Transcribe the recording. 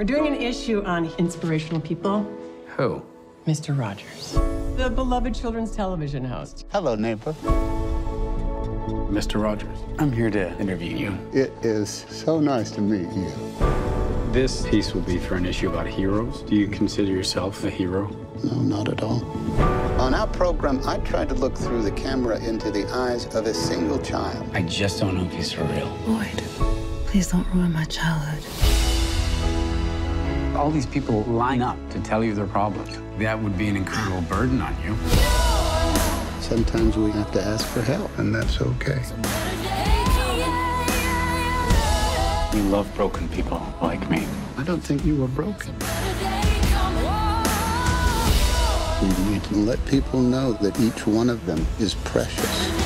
We're doing an issue on inspirational people. Who? Mr. Rogers, the beloved children's television host. Hello, neighbor. Mr. Rogers. I'm here to interview you. It is so nice to meet you. This piece will be for an issue about heroes. Do you consider yourself a hero? No, not at all. On our program, I tried to look through the camera into the eyes of a single child. I just don't know if he's for real. Lloyd, please don't ruin my childhood. All these people line up to tell you their problems. That would be an incredible burden on you. Sometimes we have to ask for help, and that's okay. You love broken people like me. I don't think you were broken. You need to let people know that each one of them is precious.